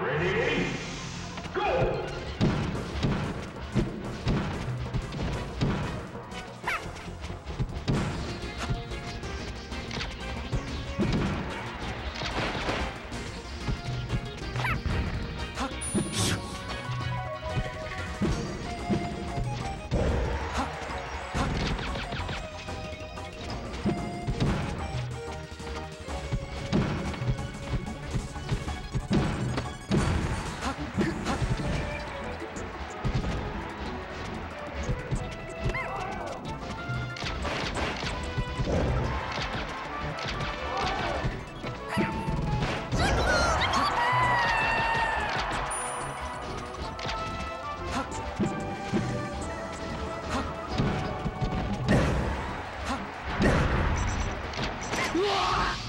Ready? Go! Game!